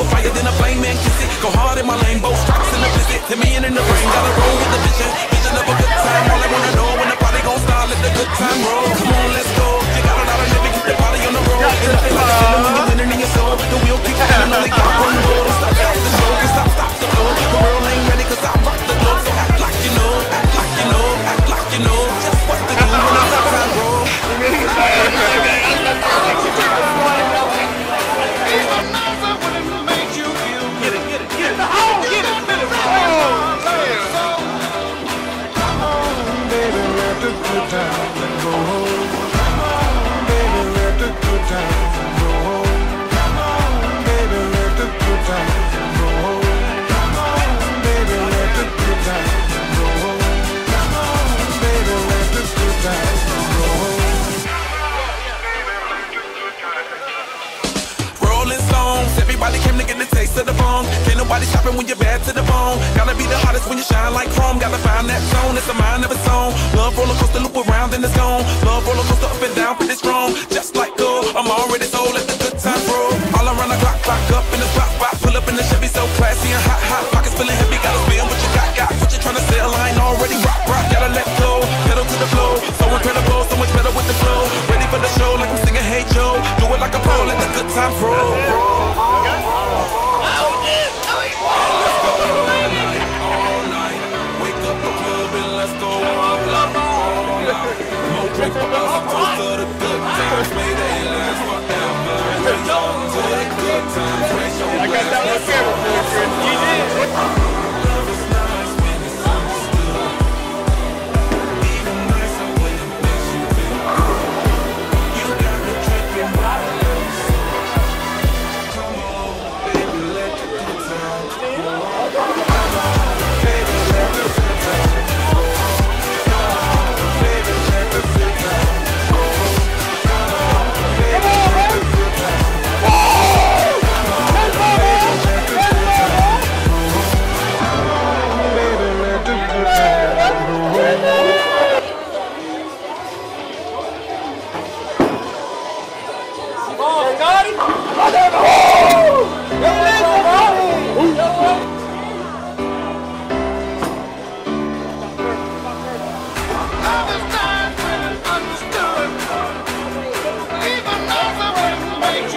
a fire, then a flame man kiss it. Go hard in my lane, both strikes in the visit. To me and in the rain, gotta roll with the vision. Vision of a good time. All I wanna know when the party gon' start, let the good time roll. The good times go. Come on, baby, let the good times go home. Come on, baby, let the good times everybody came to get the taste of the bone. Can't nobody stopping when you're bad to the bone. Gotta be the hottest when you shine like chrome. Gotta find that zone, it's a mind of its own. Love roller coaster, loop around in the zone. Love roller coaster up and down, pretty strong. Just like gold, I'm already sold. Let the good times roll. All around the clock, clock up in the spot, spot. Pull up in the Chevy, so classy and hot, hot. Pockets feeling heavy, gotta spend what you got, got. What you tryna sell, I ain't already rock, rock. Gotta let go, pedal to the flow. So incredible, so much better with the flow. Ready for the show, like I'm singing Hey Joe. Do it like a pro, let the good times roll. To the good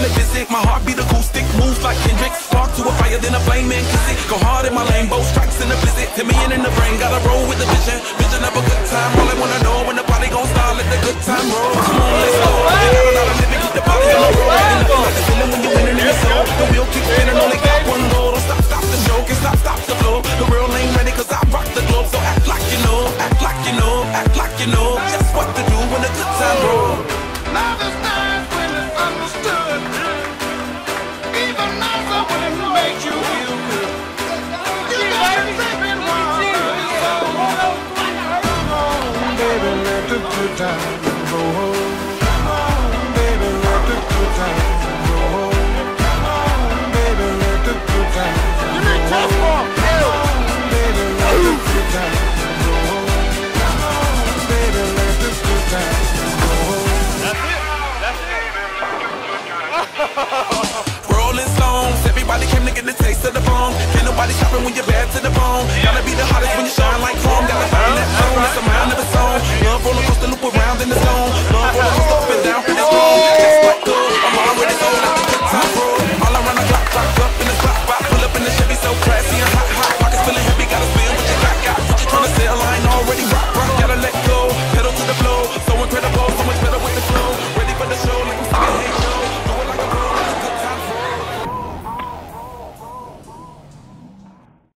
music, psychedelic visit. My heart beat acoustic, moves like Kendrick. Spark to a fire, then a flame man kiss it. Go hard in my lane, both strikes in the visit. To me and in the brain, gotta roll with the vision. Vision of a good time. All I wanna know when the party gon' start, let the good time roll. Nobody stopping when you're bad